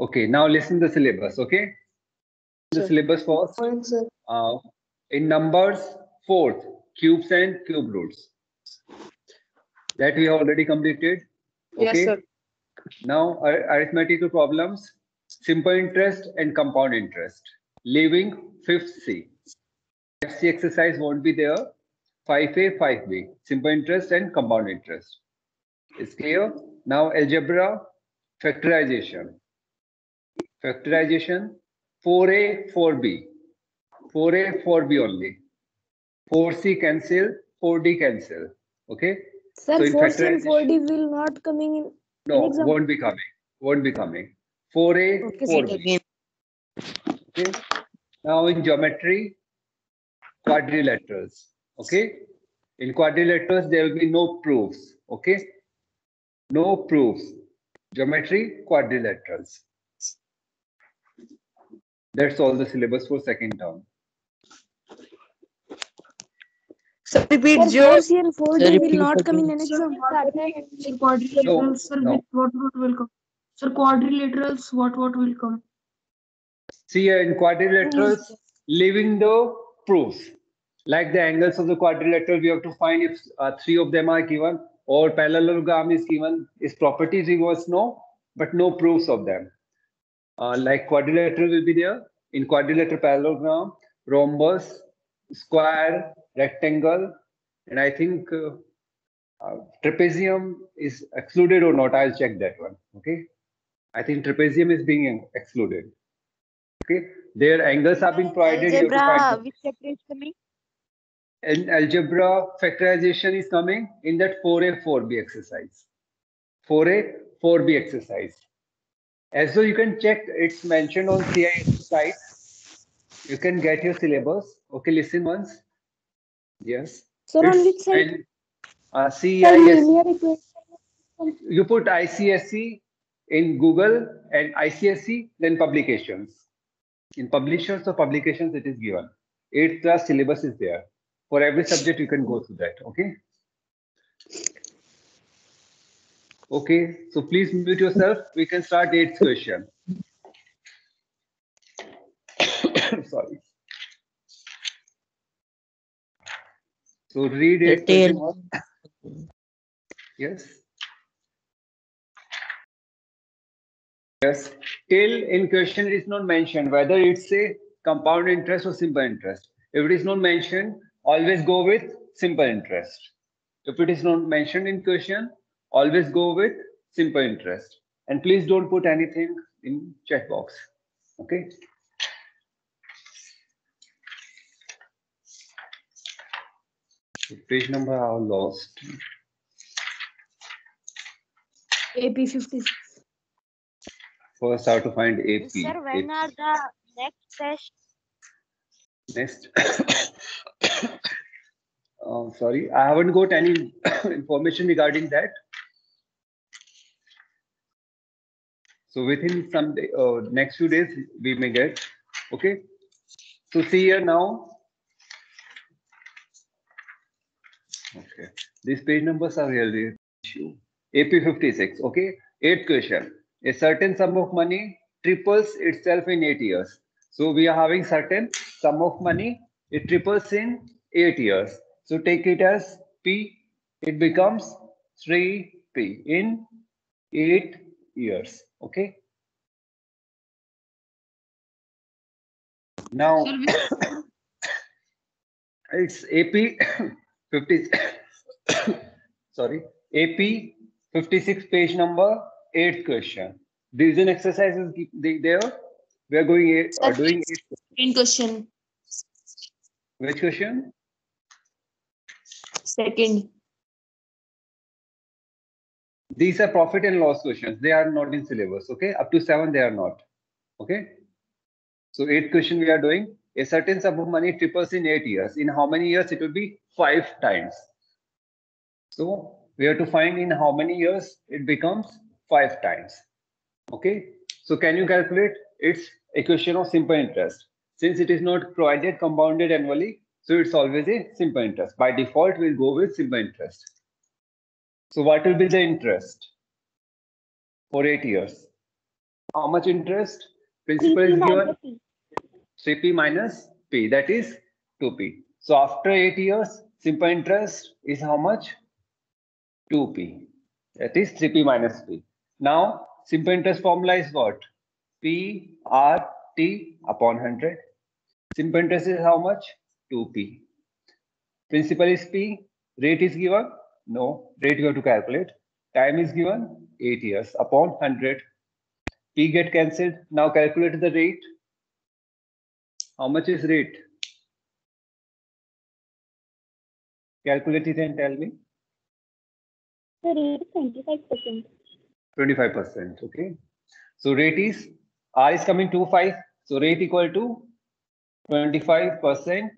Okay, now listen the syllabus, okay? The Sure. syllabus first. Fine, sir. Uh, in numbers, fourth, cubes and cube roots. That we have already completed. Yes, Okay. sir. Now, ar- arithmetical problems, simple interest and compound interest. Leaving fifth C. C exercise won't be there. 5A, 5B, simple interest and compound interest. Is clear? Now, algebra, factorization. Factorization, 4A, 4B. 4A, 4B only. 4C cancel, 4D cancel. Okay? Sir, So 4C and 4D will not coming in. No, exam- won't be coming. Won't be coming. 4A, Okay, 4B. Okay. Now in geometry, quadrilaterals. Okay. In quadrilaterals, there will be no proofs. Okay. No proofs. Geometry, quadrilaterals. That's all the syllabus for second term. Sir, repeat Sir, Joe. 4C and 4D Sir, will not come in again. an Sir, exam. Sir, quadrilaterals, sir, No, what what will come? Sir, quadrilaterals, what what will come? See here in quadrilaterals, leaving the proofs. Like the angles of the quadrilateral, we have to find if uh, three of them are given or parallelogram is given. Its properties we must know, but no proofs of them. Uh, like quadrilateral will be there. In quadrilateral parallelogram, rhombus, square, rectangle, and I think uh, uh, trapezium is excluded or not. I'll check that one. Okay. I think trapezium is being excluded. Okay, their angles are being provided. you have to find Algebra, which chapter is coming? in algebra, factorization is coming in that 4A, 4B exercise. 4A, 4B exercise. As though you can check, it's mentioned on CIS site. You can get your syllabus. Okay, listen once. Yes. Sir, on which side? uh, CIS. You put ICSE in Google and ICSE, then publications. In publishers or publications, it is given. Eighth class syllabus is there. For every subject, you can go through that. Okay. Okay. So please mute yourself. We can start eighth question. Sorry. So read it. Detail. Yes. Yes, till in question it is not mentioned whether it's a compound interest or simple interest. If it is not mentioned, always go with simple interest. If it is not mentioned in question, always go with simple interest. And please don't put anything in chat box. Okay. So Page number I lost. AP 56. First, how to find AP. Sir, when are the next test? Next. Uh, sorry, I haven't got any information regarding that. So within some day, uh, next few days, we may get. Okay. So see here now. Okay. These page numbers are really issue. AP 56. Okay. Eighth question. A certain sum of money triples itself in eight years. So we are having certain sum of money. It triples in eight years. So take it as P. It becomes 3P in eight years. Okay. Now it's AP 50. sorry, AP 56 page number eighth question. Division exercises there. We are going eight, uh, doing eight. second question. Which question? Second. These are profit and loss questions. They are not in syllabus. Okay, up to seven they are not. Okay. So eighth question we are doing a certain sum of money triples in eight years. In how many years it will be five times. So we have to find in how many years it becomes five times. Okay. So can you calculate? It's a question of simple interest. Since it is not provided compounded annually, so it's always a simple interest. By default, we'll go with simple interest. So what will be the interest for eight years? How much interest? Principal is given 3p minus p, that is 2p. So after 8 years, simple interest is how much? 2p. That is 3p minus p. Now, simple interest formula is what? P R T upon 100. Simple interest is how much? 2p. Principal is p. Rate is given? No. Rate you have to calculate. Time is given? 8 years upon 100. P get cancelled. Now calculate the rate. How much is rate? Calculate it and tell me. The rate is twenty-five percent. 25%. Okay. So rate is R is coming to 5. So rate equal to 25%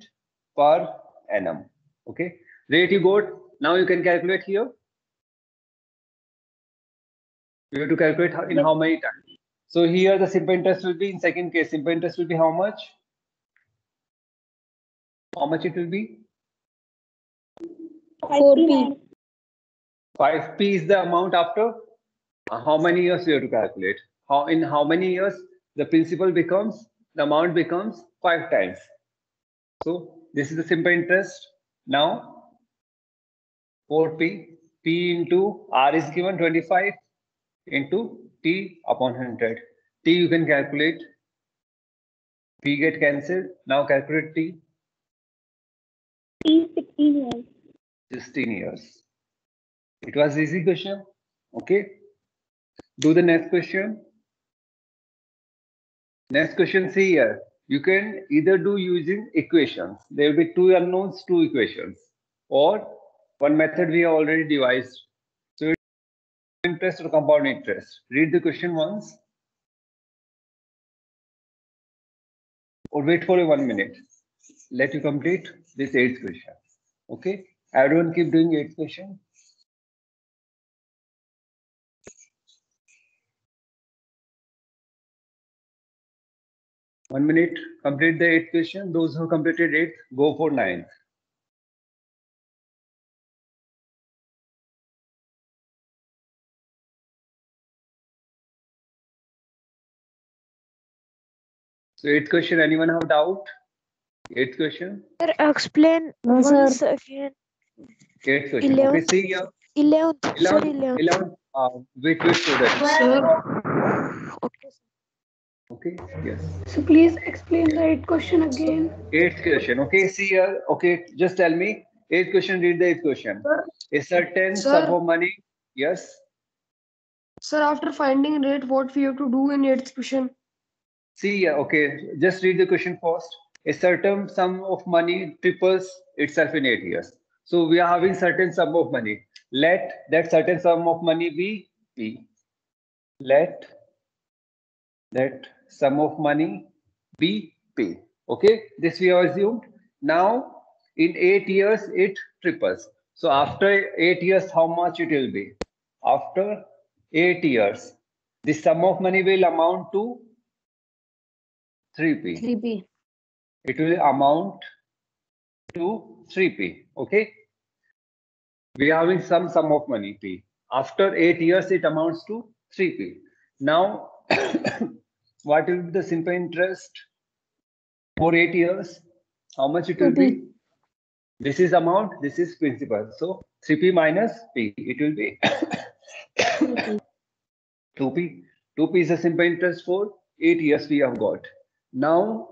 per annum. Okay. Rate you got. Now you can calculate here. You have to calculate in how many times. So here the simple interest will be in second case. Simple interest will be how much? How much it will be? Four P. 5p is the amount after uh, how many years you have to calculate how in how many years the principal becomes the amount becomes five times so this is the simple interest now 4p p into r is given 25 into t upon 100 t you can calculate p get cancelled now calculate t. t sixteen years. 16 years. It was easy question. Okay. Do the next question. Next question, see here. You can either do using equations. There will be two unknowns, two equations. Or one method we have already devised. So interest or compound interest. Read the question once. Or wait for one minute. Let you complete this eighth question. Okay. Everyone keep doing eighth question. One minute, complete the eighth question. Those who completed eighth, go for ninth. So eighth question, anyone have doubt? Eighth question, Sir, explain No, sir. once again. eighth question. Okay, Eleventh. see here. Eleventh. Sir, Eleven, eleventh. eleven, uh, wait, wait for that. Sir, Okay. sir. Okay, yes. So please explain the eighth question again. Eighth question. Okay, see here. Okay, just tell me. Eighth question, read the eighth question. Sir. A certain Sir. sum of money. Yes. sir, after finding rate, what we have to do in eighth question? See. Okay, just read the question first. A certain sum of money triples itself in eight years. So we are having certain sum of money. Let that certain sum of money be P. Let that sum of money be P. Okay, this we have assumed. Now, in eight years, it triples. So after eight years, how much it will be? After eight years, the sum of money will amount to 3p. Three P. It will amount to 3p. Okay. We are having some sum of money p. After eight years, it amounts to 3p. Now, what will be the simple interest for eight years? How much it will be? This is amount, this is principal. So 3p minus p, it will be 2p. 2p is a simple interest for eight years we have got. Now,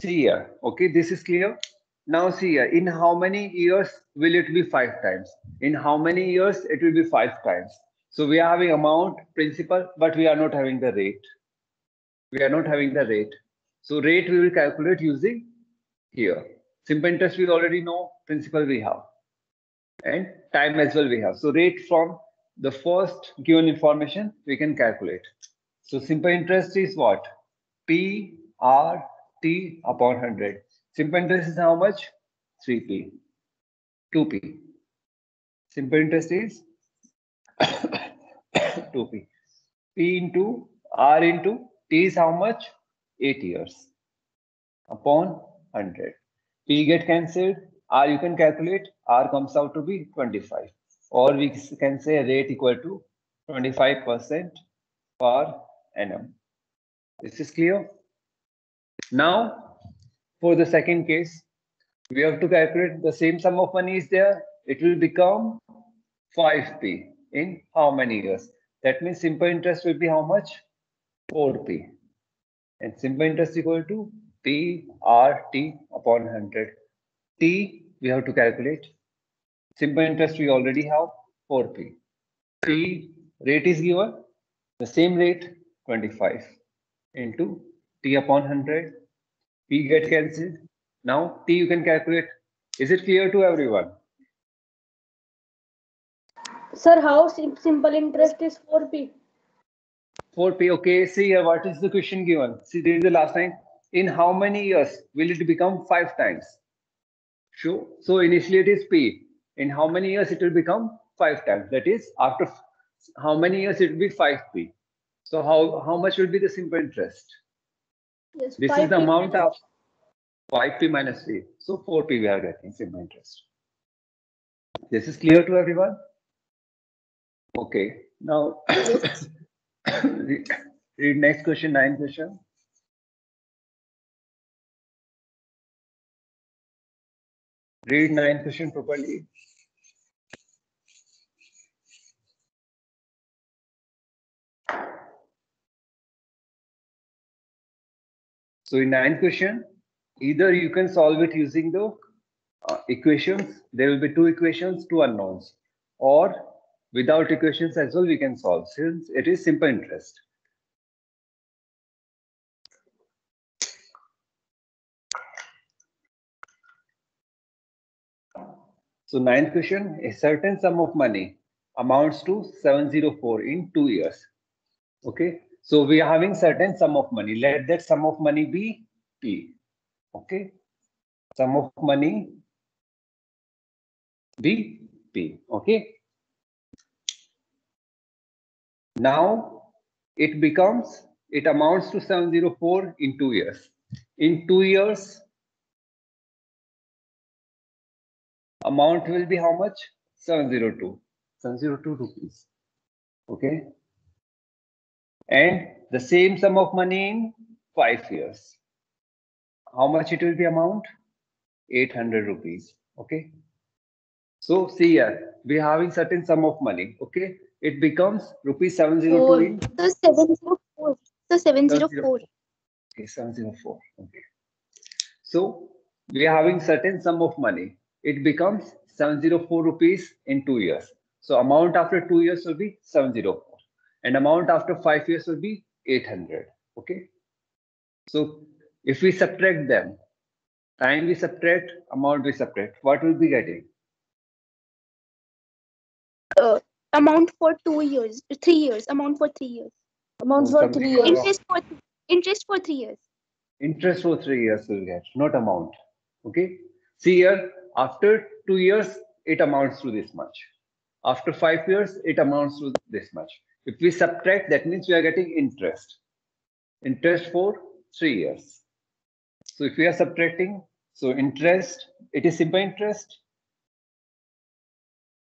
see here. Okay, this is clear. Now see here. In how many years will it be five times? In how many years it will be five times? So we are having amount, principal, but we are not having the rate. We are not having the rate. So rate we will calculate using here. Simple interest we already know, principal we have. And time as well we have. So rate from the first given information we can calculate. So simple interest is what? P R T upon 100. Simple interest is how much? 3P. 2P. Simple interest is 2P. P into R into T is how much? 8 years upon 100. P get cancelled. R you can calculate. R comes out to be 25. Or we can say rate equal to 25% per annum. This is clear? Now, for the second case, we have to calculate the same sum of money is there. It will become 5p in how many years? That means simple interest will be how much? 4p. And simple interest equal to P R T upon 100. T we have to calculate. Simple interest we already have 4p. P rate is given. The same rate 25 into T upon 100. P get cancelled. Now T you can calculate. Is it clear to everyone? Sir, how sim- simple interest is 4p? 4p. Okay, see here, what is the question given? See, this is the last time. In how many years will it become five times? Sure. So initially it is p. In how many years it will become five times? That is, after how many years it will be 5p. So how, how much will be the simple interest? Yes, This is the amount of 5p minus 3. So 4p we are getting simple interest. This is clear to everyone? Okay, now read read next question, nine question. Read nine question properly. So in ninth question, either you can solve it using the uh, equations. There will be two equations, two unknowns, or without equations as well we can solve since it is simple interest. So ninth question, a certain sum of money amounts to 704 in two years. Okay, so we are having certain sum of money. Let that sum of money be P. Okay, sum of money be P. Okay. Now it becomes, it amounts to 704 in two years. In two years, amount will be how much? 702. 702 rupees. Okay. And the same sum of money in five years. How much it will be amount? 800 rupees. Okay. So see here, we are having certain sum of money. Okay. It becomes rupees 702 Four. in The 704. The 704. Okay, 704. Okay. So we are having certain sum of money. It becomes 704 rupees in two years. So amount after two years will be 704 and amount after five years will be 800. Okay. So if we subtract them, time we subtract, amount we subtract, what will be getting? Uh, amount for two years. Three years. Amount for three years. Amount Oh, for three years. Interest for th- interest for three years. interest for three years will get, not amount. Okay. See here, after two years, it amounts to this much. After five years, it amounts to this much. If we subtract, that means we are getting interest. Interest for three years. So if we are subtracting, so interest, it is simple interest.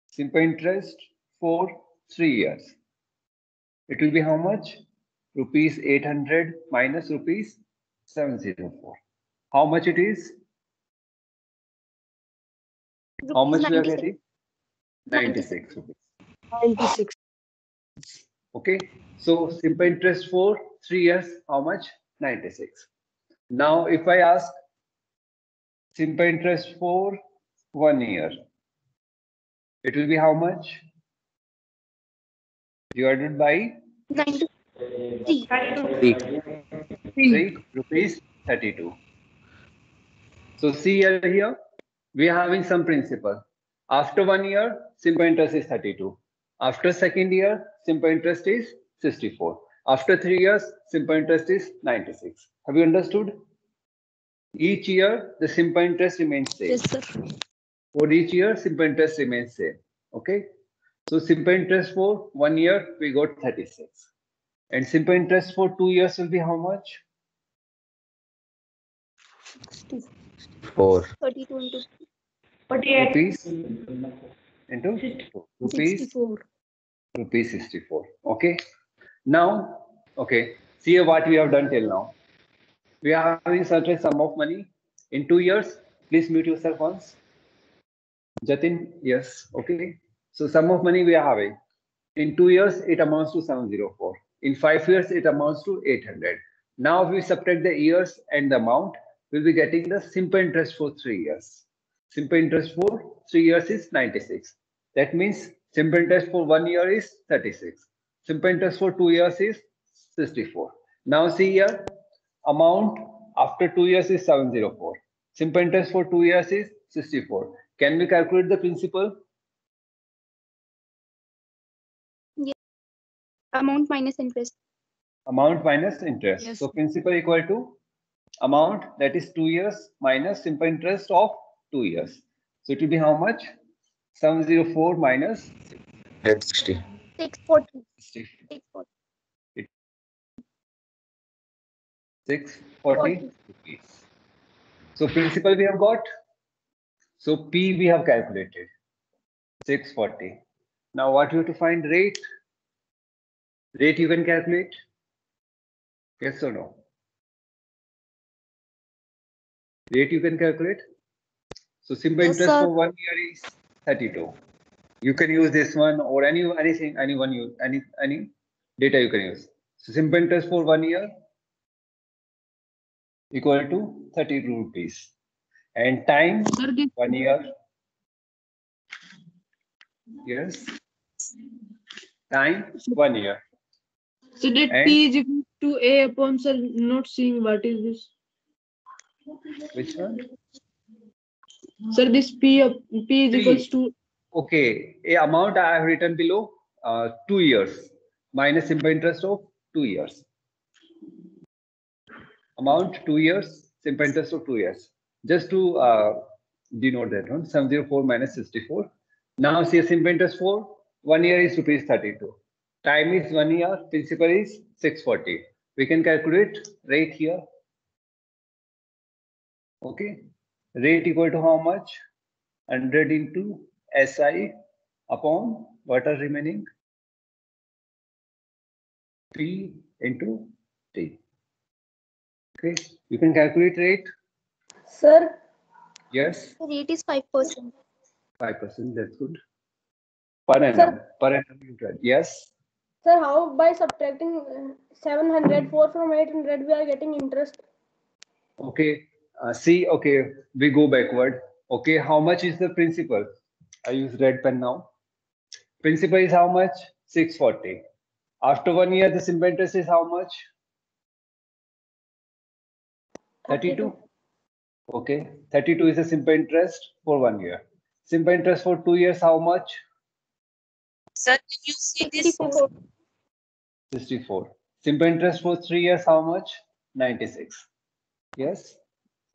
Simple interest for three years. It will be how much? Rupees 800 minus rupees 704. How much it is? How Rupees much we are getting? 96 rupees. 96. Okay. So simple interest for three years, how much? 96. Now, if I ask simple interest for one year, it will be how much? Divided by 93. three rupees 32. So see here, here, we are having some principle. After one year, simple interest is 32. After second year, simple interest is 64. After three years, simple interest is 96. Have you understood? Each year, the simple interest remains same. Yes, sir. For each year, simple interest remains same. Okay. So simple interest for one year, we got 36. And simple interest for two years will be how much? Four. 32 into rupees into rupees 64. rupees 64 okay now Okay. See what we have done till now. We are having such a sum of money in two years. Please mute yourself once. Jatin, yes. Okay. So sum of money we are having. In two years, it amounts to 704. In five years, it amounts to 800. Now, if we subtract the years and the amount, we'll be getting the simple interest for three years. Simple interest for three years is 96. That means simple interest for one year is 36. Simple interest for two years is 64. Now see here, amount after two years is 704. Simple interest for two years is 64. Can we calculate the principal? Yes. Amount minus interest. Amount minus interest. Yes. So principal equal to amount that is two years minus simple interest of two years. So it will be how much? 704 minus 860. 640. 640. 640 rupees. So principal we have got. So P we have calculated. 640. Now what you have to find rate? Rate you can calculate? Yes or no? Rate you can calculate? So simple Yes, interest sir. for one year is 32. You can use this one or any anything, anyone you any any data you can use. So simple interest for one year equal to 32 rupees. And time Sir, one year. Yes. Time one year. so that And- P is equal to A upon sir, not seeing what is this. Which one? Sir, this P, P is equals to, Okay, a amount I have written below uh, two years minus simple interest of two years. Amount two years, simple interest of two years. Just to uh, denote that one, 704 minus 64. Now see simple interest for one year is rupees 32. Time is one year, principal is 640. We can calculate rate here. Okay, rate equal to how much? 100 into SI upon what are remaining? P into T. Okay, you can calculate rate. Sir, Yes, The rate is five percent. five percent. That's good. Per annum. Sir? Per annum interest. Yes. sir, how by subtracting uh, 704 from 800 we are getting interest? Okay. Uh, see. Okay. We go backward. Okay. How much is the principal? I use red pen now. Principal is how much? Six forty. After one year, the simple interest is how much? Thirty-two. Okay, 32 is a simple interest for one year. Simple interest for two years, how much? Sir, can you see this? 64. 64. Simple interest for three years, how much? 96. Yes.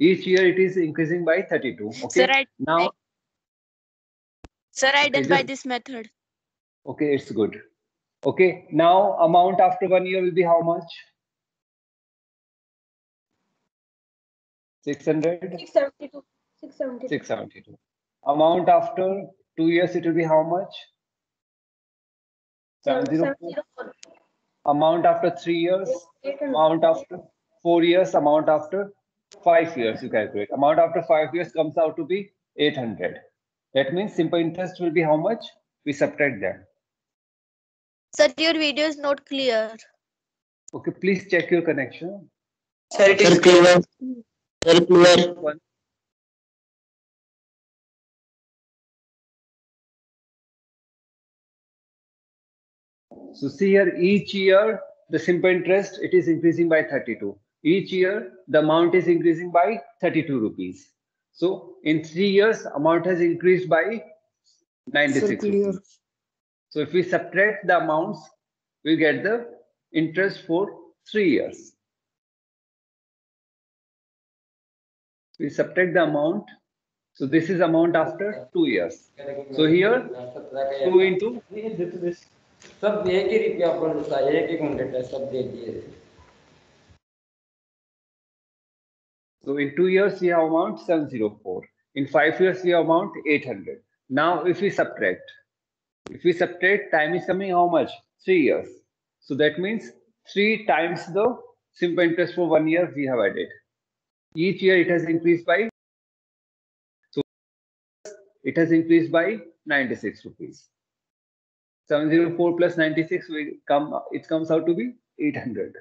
Each year it is increasing by 32. Okay. Sir, I, now, sir, I done Okay, by this method. okay, it's good. Okay. Now, amount after one year will be how much? 600, 672. 672. 672. Amount after two years, it will be how much? 704. 704. Amount after three years, amount after four years, amount after five years, you calculate. Amount after five years comes out to be 800. That means simple interest will be how much? We subtract them. Sir, your video is not clear. Okay, please check your connection. Sir, it Sir, clear. Sir, clear. One. So see here, each year, the simple interest, it is increasing by 32. Each year, the amount is increasing by 32 rupees. So in three years, amount has increased by 96 clear. rupees. So if we subtract the amounts, we get the interest for three years. We subtract the amount. So this is amount after two years. So here, two into सब एक ही रुपया अपन का एक एक minute है सब दे दिए So in two years, we have amount 704. In five years, we have amount 800. Now, if we subtract, if we subtract, time is coming how much? Three years. So that means 3 times the simple interest for one year we have added. Each year it has increased by, so it has increased by 96 rupees. 704 plus 96 will come, it comes out to be 800.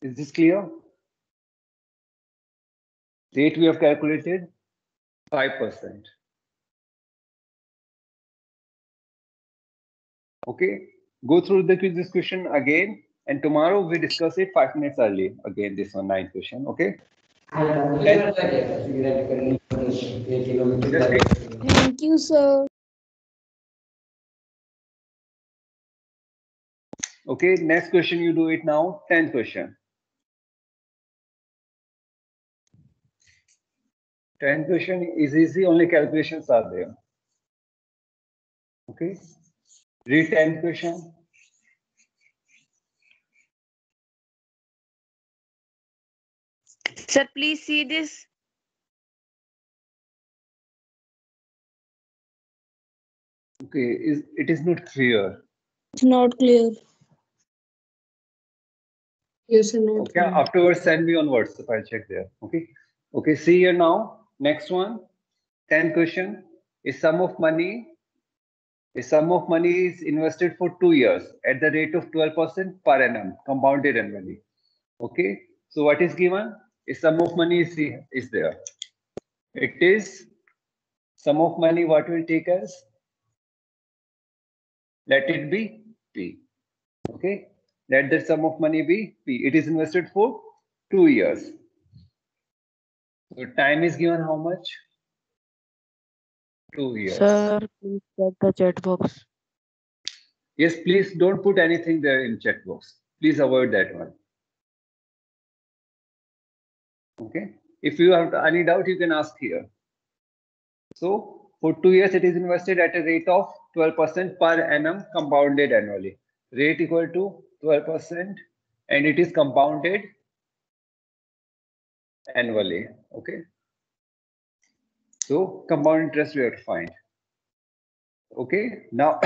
Is this clear? Rate we have calculated 5%. Okay, go through the quiz this question again and tomorrow we discuss it five minutes early. Again, this one ninth question. Okay. Thank you, sir. Okay, next question you do it now. 10th question. 10th question is easy, only calculations are there. Okay. Read 10 question. Sir, please see this. Okay, is it is not clear. It's not clear. Yes and no. Okay, afterwards send me on WhatsApp. I'll check there. Okay. Okay, see here now. Next one. 10th question. A sum of money. A sum of money is invested for two years at the rate of 12% per annum, compounded annually. Okay. So what is given? A sum of money is, is there. It is sum of money what will take us? Let it be P. Okay. Let the sum of money be P. It is invested for two years. So time is given how much? Two years. Sir, please check the chat box. Yes, please don't put anything there in chat box. Please avoid that one. Okay. If you have any doubt, you can ask here. So for two years, it is invested at a rate of 12% per annum compounded annually. Rate equal to 12% and it is compounded annually. Okay. So compound interest we have to find. Okay. Now,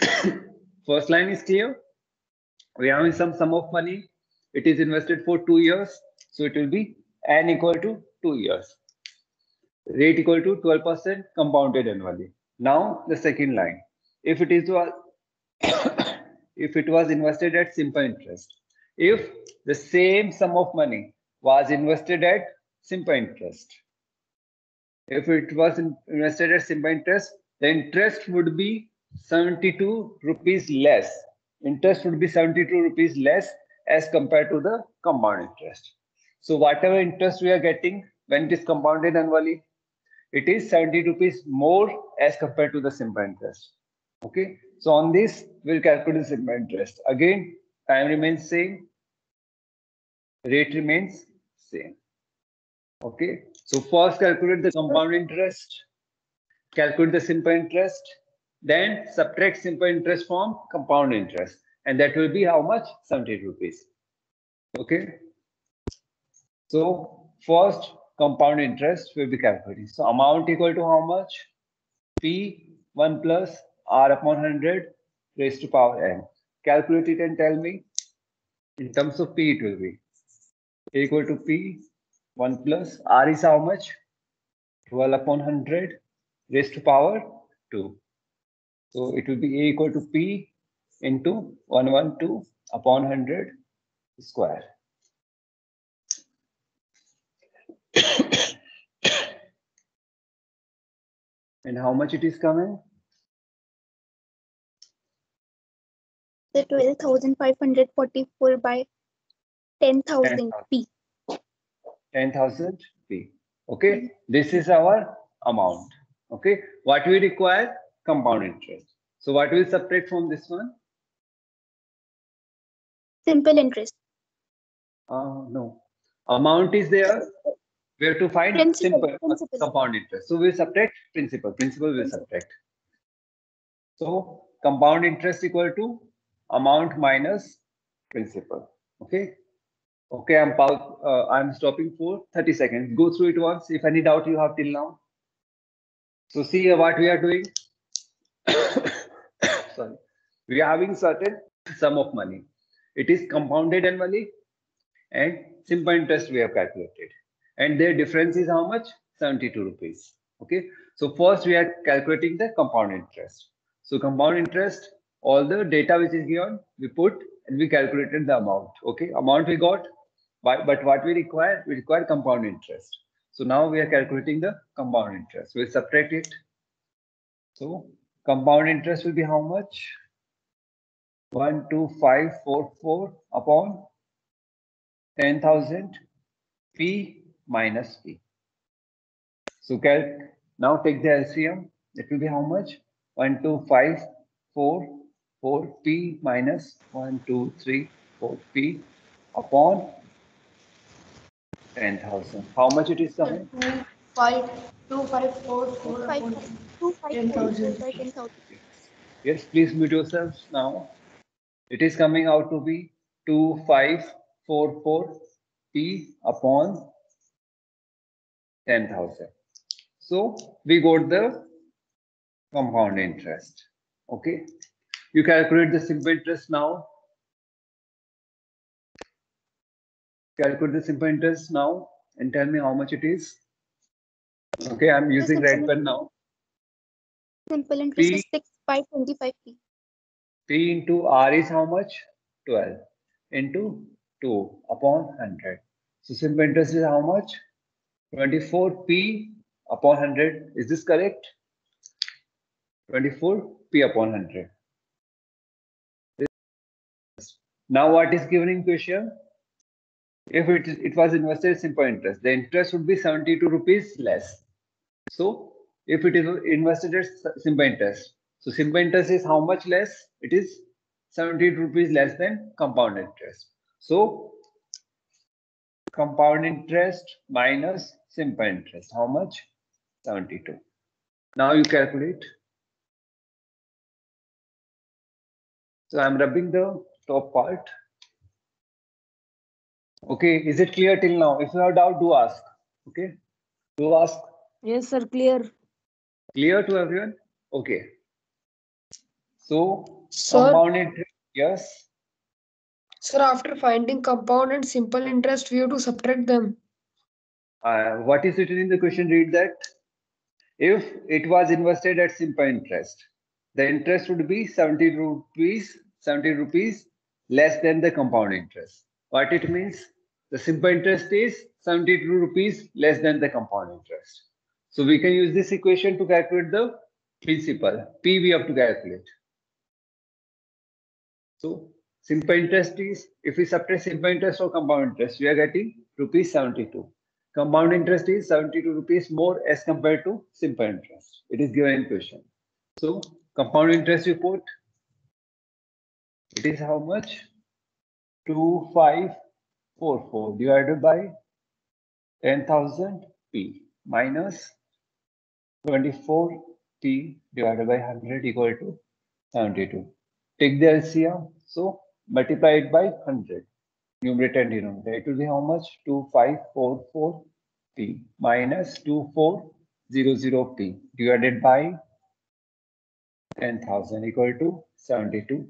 first line is clear. We have some sum of money. It is invested for two years. So it will be n equal to two years. Rate equal to 12% compounded annually. Now the second line. If it is if it was invested at simple interest, if the same sum of money was invested at simple interest, if it was invested at simple interest, the interest would be 72 rupees less. Interest would be 72 rupees less as compared to the compound interest. So whatever interest we are getting when it is compounded annually, it is 70 rupees more as compared to the simple interest. Okay. So on this, we'll calculate the simple interest. Again, time remains same. Rate remains same. Okay. So first calculate the compound interest, calculate the simple interest, then subtract simple interest from compound interest. And that will be how much? 70 rupees. Okay. So first compound interest will be calculated. So amount equal to how much? P 1 plus R upon 100 raised to power n. Calculate it and tell me. In terms of P, it will be equal to P 1 plus R is how much? 12 upon 100 raised to power 2. So it will be A equal to P into 112 upon 100 square. and how much it is coming? The twelve thousand five hundred forty-four by ten thousand 10,000. P. 10,000 P. Okay, this is our amount. Okay, what we require? Compound interest. So what will subtract from this one? Simple interest. Uh, no. Amount is there. We have to find Principal, simple principal. compound interest. So we'll subtract principal. Principal will subtract. So compound interest equal to amount minus principal. Okay. Okay, I'm pau- uh, I'm stopping for 30 seconds. Go through it once. If any doubt you have till now. So see what we are doing. Sorry. We are having certain sum of money. It is compounded annually and simple interest we have calculated. And their difference is how much? 72 rupees. Okay. So first we are calculating the compound interest. So compound interest, all the data which is given, we put and we calculated the amount. Okay, amount we got, but what we require, we require compound interest. So now we are calculating the compound interest. We subtract it. So compound interest will be how much? 12544 upon 10,000 P minus P. So calc now take the LCM. It will be how much? 1254 4p minus 1, 2, 3, 4p upon 10,000. How much it is, Sahil? 254,410,000. Yes, please mute yourselves now. It is coming out to be 2544p upon 10,000. So we got the compound interest. Okay. You calculate the simple interest now. Calculate the simple interest now and tell me how much it is. Okay, I'm using red pen now. Simple interest P- is six by twenty-five P. P into R is how much? 12 into 2 upon 100. So simple interest is how much? 24P upon 100. Is this correct? 24P upon 100. Now what is given in question? If it, it was invested simple interest, the interest would be 72 rupees less. So if it is invested as simple interest, so simple interest is how much less? It is 70 rupees less than compound interest. So compound interest minus simple interest. How much? 72. Now you calculate. So I'm rubbing the top part. Okay, is it clear till now? If you have doubt, do ask. Okay, do ask. Yes, sir. Clear. Clear to everyone? Okay. So Sir, compound interest, yes. sir, after finding compound and simple interest, we have to subtract them. Uh, what is written in the question? Read that. If it was invested at simple interest, the interest would be 70 rupees, 70 rupees less than the compound interest. What it means? The simple interest is 72 rupees less than the compound interest. So we can use this equation to calculate the principal. P we have to calculate. So simple interest is, if we subtract simple interest or compound interest, we are getting rupees 72. Compound interest is 72 rupees more as compared to simple interest. It is given in question. So compound interest report, it is how much? 2544 divided by 10,000 P minus 24 P divided by 100 equal to 72. Take the LCM, so multiply it by 100 numerator and denominator. It will be how much? 2544 P minus 2400 P divided by 10,000 equal to 72.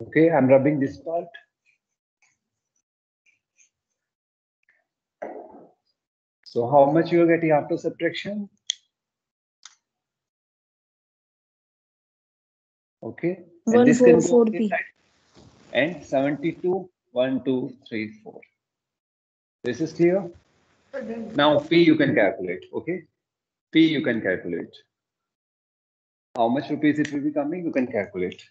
Okay, I'm rubbing this part. So how much you are getting after subtraction? Okay. and this can go 144p. And 72, 1, 2, 3, 4. This is clear? Now P you can calculate, okay? P you can calculate. How much rupees it will be coming, you can calculate.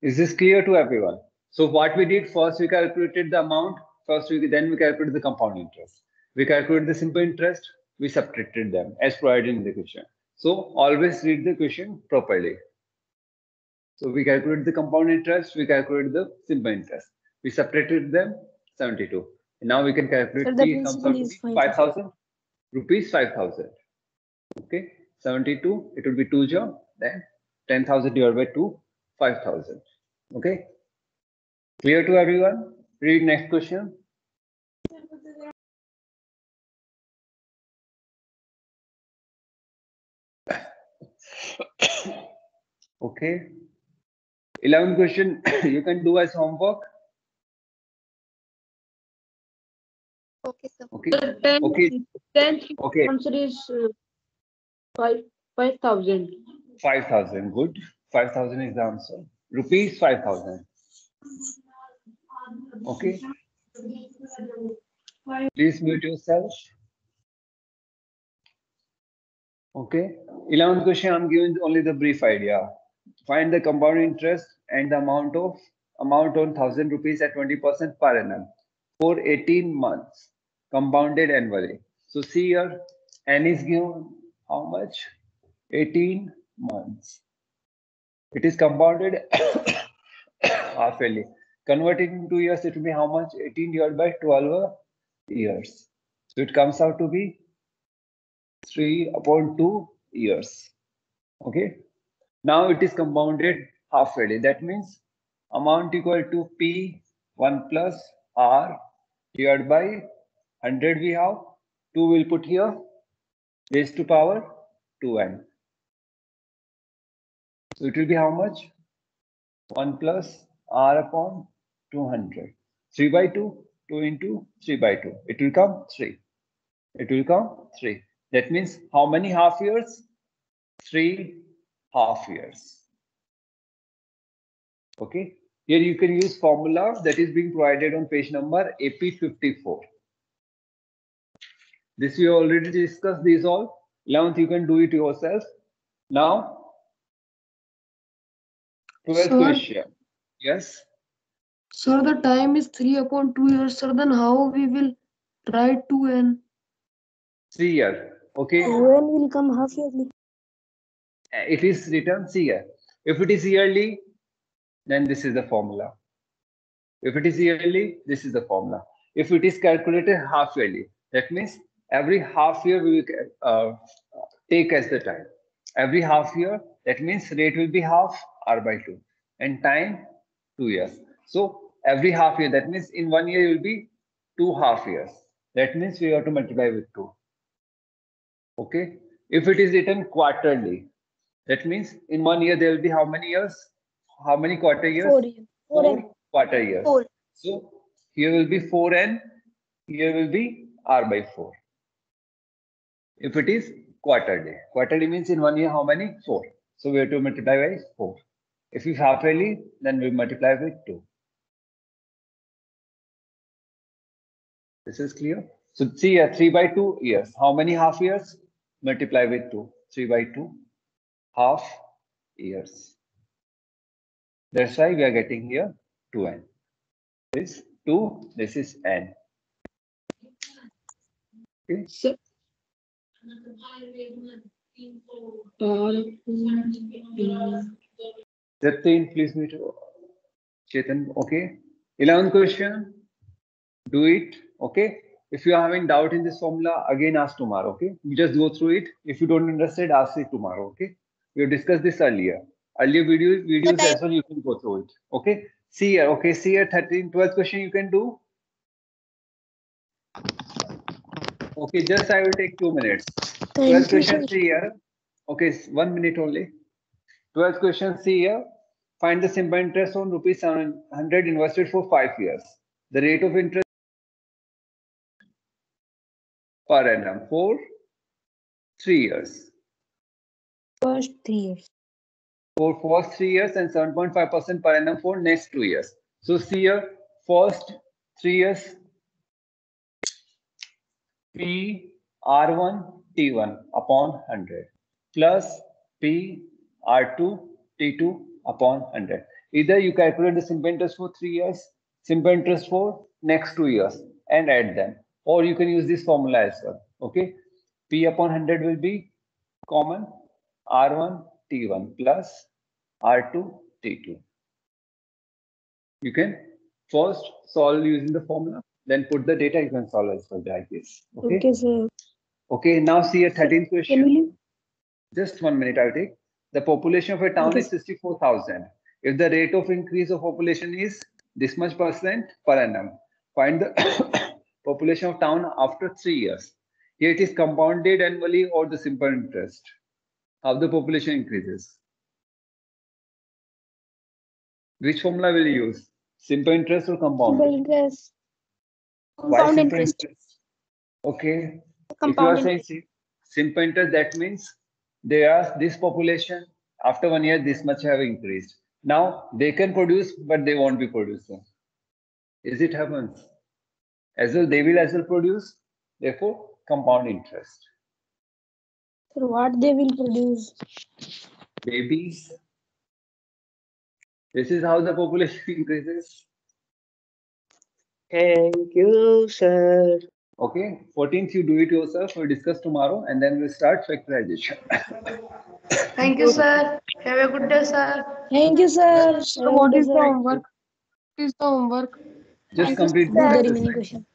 Is this clear to everyone? So what we did first, we calculated the amount. First, we then we calculated the compound interest. We calculated the simple interest. We subtracted them as provided in the question. So always read the question properly. So we calculated the compound interest. We calculated the simple interest. We subtracted them 72. And now we can calculate Sir, the comes out to is 5,000. 5,000 rupees 5,000. Okay, 72. It will be two job. Then 10,000 divided by two. 5000. Okay. Clear to everyone? Read next question. Okay. 11 question you can do as homework. Okay, sir. Okay. The tenth, Okay. tenth Okay. answer is uh, five five thousand. 5000. Good. 5000 is the answer. Rupees 5000. Okay. Please mute yourself. Okay. 11th question, I'm giving only the brief idea. Find the compound interest and the amount of amount on 1000 rupees at 20% per annum for 18 months compounded annually. So see here, n is given how much? 18 months. It is compounded half yearly. Converted into years, it will be how much? 18 divided by 12 years. So it comes out to be 3 upon 2 years. Okay. Now it is compounded half yearly. That means amount equal to P 1 plus R divided by 100 we have. 2 will put here. Raised to power 2n. So it will be how much? 1 plus R upon 200. 3 by 2, 2 into 3 by 2. It will come 3. It will come 3. That means how many half years? 3 half years. Okay. Here you can use formula that is being provided on page number AP54. This we already discussed these all. 11th you can do it yourself. Now 12th Sir. question. Yes. Sir, the time is three upon two years, sir. Then how we will write two n? See here. Okay. When will come half yearly? It is written see here. If it is yearly, then this is the formula. If it is yearly, this is the formula. If it is calculated half yearly, that means every half year we will uh, take as the time. Every half year, that means rate will be half r by 2 and time 2 years. So every half year, that means in one year you'll be two half years. That means we have to multiply with 2. Okay. If it is written quarterly, that means in one year there will be how many years? How many quarter years? Four years. Four Four quarter years. Four. So here will be 4n, here will be r by 4. If it is quarterly, quarterly means in one year how many? 4. So we have to multiply by 4. If it's half yearly, then we multiply with 2. This is clear. So see here, 3 by 2 years. How many half years? Multiply with 2. 3 by 2 half years. That's why we are getting here 2n. This 2, this is n. Okay. Sir. Uh, Jatin, please meet Chetan. Okay. 11th question. Do it. Okay. If you are having doubt in this formula, again ask tomorrow. Okay. You just go through it. If you don't understand, ask it tomorrow. Okay. We have discussed this earlier. Earlier videos, videos as well, you can go through it. Okay. See here. Okay. See here. 13, 12th question you can do. Okay. Just I will take two minutes. 12th question see here. Okay, one minute only. 12th question see here. Find the simple interest on rupees 700 invested for five years. The rate of interest per annum for three years. First three years. For first three years and 7.5% per annum for next two years. So see here, first three years P R1 T1 upon 100 plus P R2 T2 upon 100. Either you calculate the simple interest for three years, simple interest for next two years and add them. Or you can use this formula as well. Okay. P upon 100 will be common R1 T1 plus R2 T2. You can first solve using the formula, then put the data, you can solve as well like this. Okay. Okay, sir. Okay, now see a 13th question. Just one minute, I'll take. The population of a town Okay. is 64,000. If the rate of increase of population is this much percent per annum, find the population of town after three years. Here it is compounded annually or the simple interest. How the population increases. Which formula will you use? Simple interest or compound? Simple interest. Why Compound simple interest. Okay. If you are saying interest. simple interest, that means there are this population after one year this much have increased. Now they can produce, but they won't be producing. Is it happens? As well, they will as well produce. Therefore, compound interest. Sir, what they will produce? Babies. This is how the population increases. Thank you, sir. Okay. 14th, you do it yourself. We'll discuss tomorrow, and then we'll start factorization. Thank you, sir. Have a good day, sir. Thank you, sir. Sir, what is the homework? What is the homework? Just complete Do the remaining question.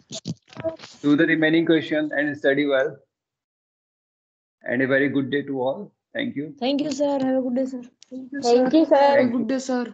do the remaining question and study well. And a very good day to all. Thank you. Thank you, sir. Have a good day, sir. Thank you, Thank you, sir. Have a good day, sir.